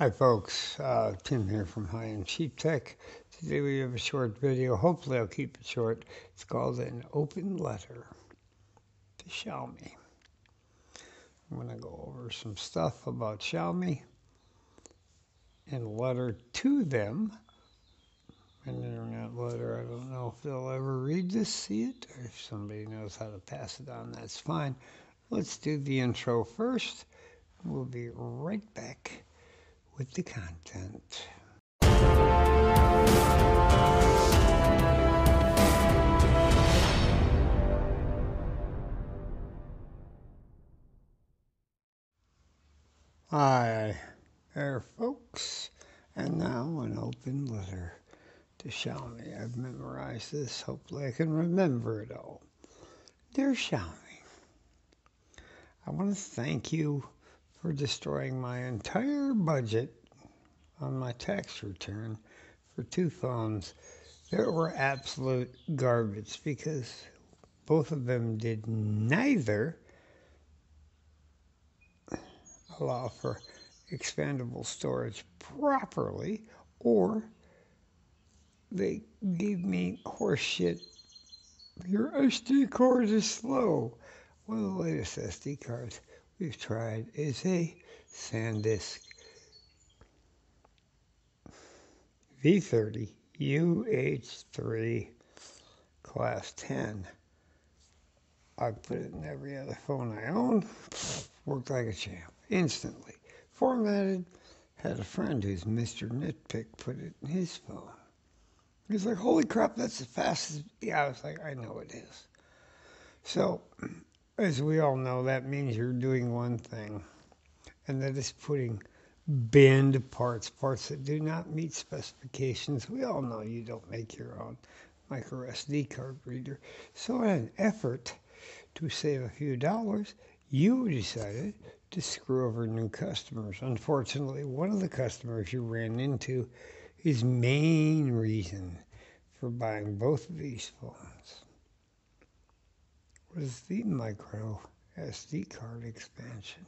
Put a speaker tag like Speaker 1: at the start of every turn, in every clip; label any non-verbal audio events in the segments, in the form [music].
Speaker 1: Hi folks, uh, Tim here from High End Cheap Tech. Today we have a short video. Hopefully I'll keep it short. It's called an open letter to Xiaomi. I'm to go over some stuff about Xiaomi and a letter to them. An internet letter. I don't know if they'll ever read this, see it, or if somebody knows how to pass it on, that's fine. Let's do the intro first. We'll be right back with the content. Hi there, folks. And now an open letter to Xiaomi. I've memorized this. Hopefully, I can remember it all. Dear Xiaomi, I want to thank you for destroying my entire budget on my tax return for two phones that were absolute garbage because both of them did neither allow for expandable storage properly or they gave me horseshit. Your SD card is slow. One of the latest SD cards we've tried is a SanDisk V30 UH3 class 10. I put it in every other phone I own. Worked like a champ instantly. Formatted. Had a friend who's Mr. Nitpick put it in his phone. He's like, holy crap, that's the fastest. Yeah, I was like, I know it is. So as we all know, that means you're doing one thing, and that is putting banned parts, parts that do not meet specifications. We all know you don't make your own micro SD card reader. So in an effort to save a few dollars, you decided to screw over new customers. Unfortunately, one of the customers you ran into his main reason for buying both of these phones was the micro SD card expansion.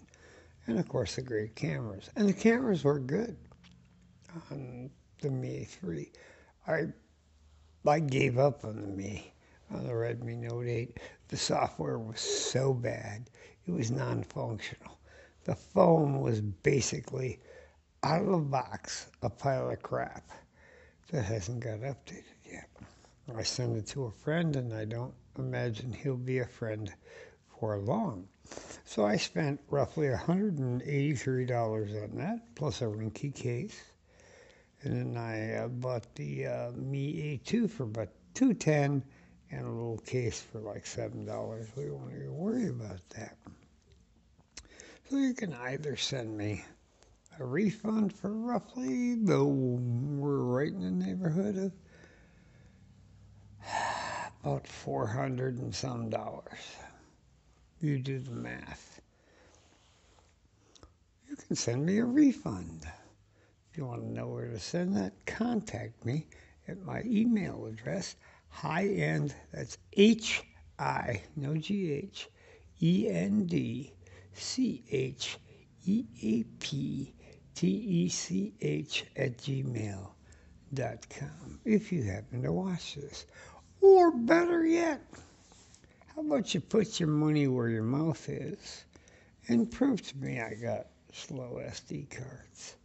Speaker 1: And of course, the great cameras. And the cameras were good on the Mi 3. I, I gave up on the Mi, on the Redmi Note 8. The software was so bad, it was non functional. The phone was basically out of the box a pile of crap that hasn't got updated yet. I sent it to a friend and I don't imagine he'll be a friend for long. So I spent roughly $183 on that, plus a Ringke case. And then I uh, bought the uh, Mi A2 for about 210 and a little case for like $7. We won't even worry about that. So you can either send me a refund for roughly, though we're right in the neighborhood of about 400 and some dollars. You do the math. You can send me a refund. If you want to know where to send that, contact me at my email address, high end, that's H I, no G H, E N D C H E A P T E C H at gmail.com if you happen to watch this. Or better yet, how about you put your money where your mouth is and prove to me I got slow SD cards?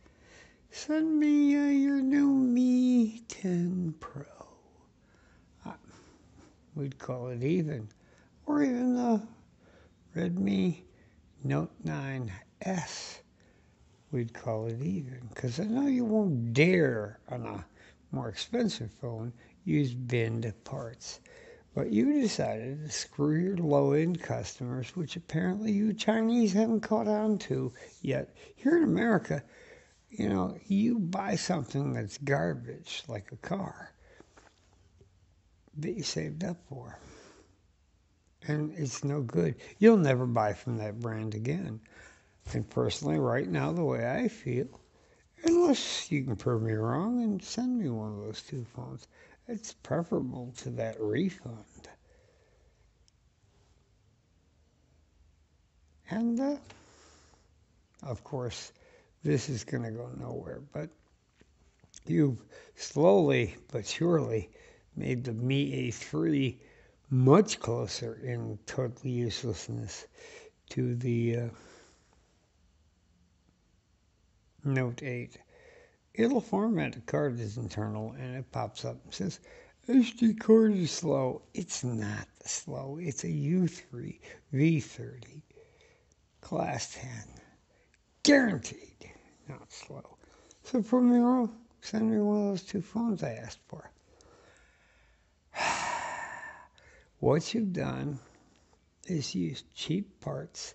Speaker 1: Send me uh, your new Mi 10 Pro. Uh, we'd call it even. Or even the Redmi Note 9S. We'd call it even. Because I know you won't dare on a more expensive phone use binned parts. But you decided to screw your low end customers, which apparently you Chinese haven't caught on to yet. Here in America, you know, you buy something that's garbage, like a car, that you saved up for. And it's no good. You'll never buy from that brand again. And personally, right now, the way I feel, unless you can prove me wrong and send me one of those two phones, it's preferable to that refund. And uh, of course, this is going to go nowhere. But you've slowly but surely made the Mi A3 much closer in total uselessness to the uh, Note 8. It'll format a card as internal and it pops up and says, SD card is slow. It's not slow. It's a U3 V30 class 10. Guaranteed not slow. So prove me. Send me one of those two phones I asked for. [sighs] what you've done is use cheap parts,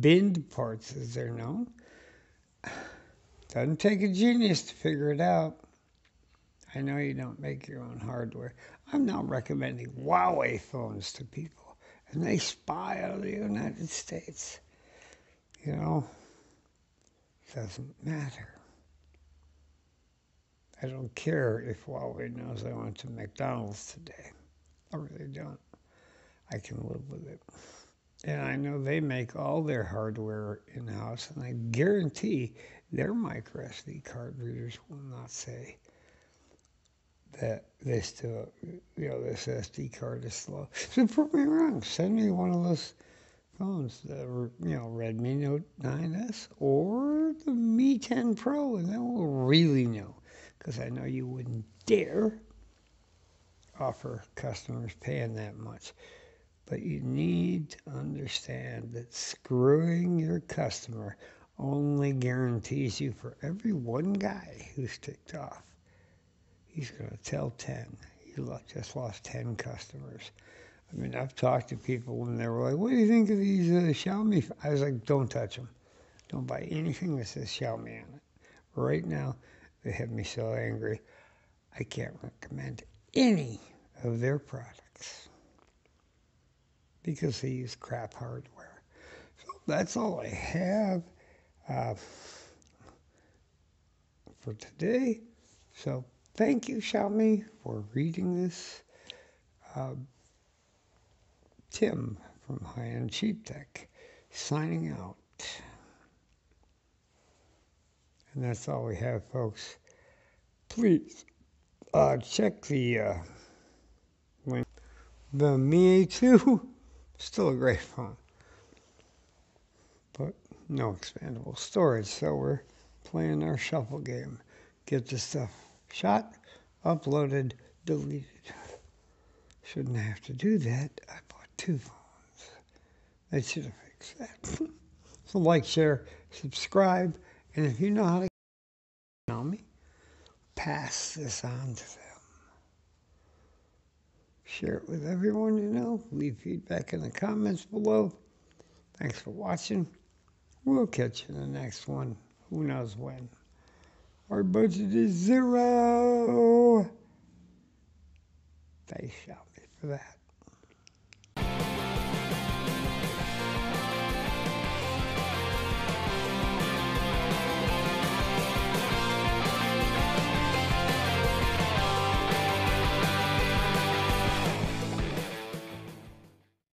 Speaker 1: binned parts as they're known. Doesn't take a genius to figure it out. I know you don't make your own hardware. I'm not recommending Huawei phones to people, and they spy out of the United States. You know, it doesn't matter. I don't care if Huawei knows I went to McDonald's today. I really don't. I can live with it. And I know they make all their hardware in house, and I guarantee their micro SD card readers will not say that this still, you know, this SD card is slow. So prove me wrong. Send me one of those phones, the you know Redmi Note 9s or the Mi 10 Pro, and then we'll really know. Because I know you wouldn't dare offer customers paying that much. But you need to understand that screwing your customer only guarantees you for every one guy who's ticked off, he's going to tell 10. He just lost 10 customers. I mean, I've talked to people when they were like, what do you think of these uh, Xiaomi? I was like, don't touch them. Don't buy anything that says Xiaomi on it. Right now, they have me so angry, I can't recommend any of their products because use crap hardware. So that's all I have uh, for today. So thank you, Xiaomi, for reading this. Uh, Tim from High End Cheap Tech signing out. And that's all we have, folks. Please uh, check the uh. The Mi 2, still a great [laughs] phone, but no expandable storage. So we're playing our shuffle game. Get the stuff shot, uploaded, deleted. Shouldn't have to do that. I bought two phones. They should have fixed that. [laughs] so like, share, subscribe, and if you know how to know me, pass this on to them. Share it with everyone you know. Leave feedback in the comments below. Thanks for watching. We'll catch you in the next one. Who knows when. Our budget is zero. Thanks, Shelby, for that.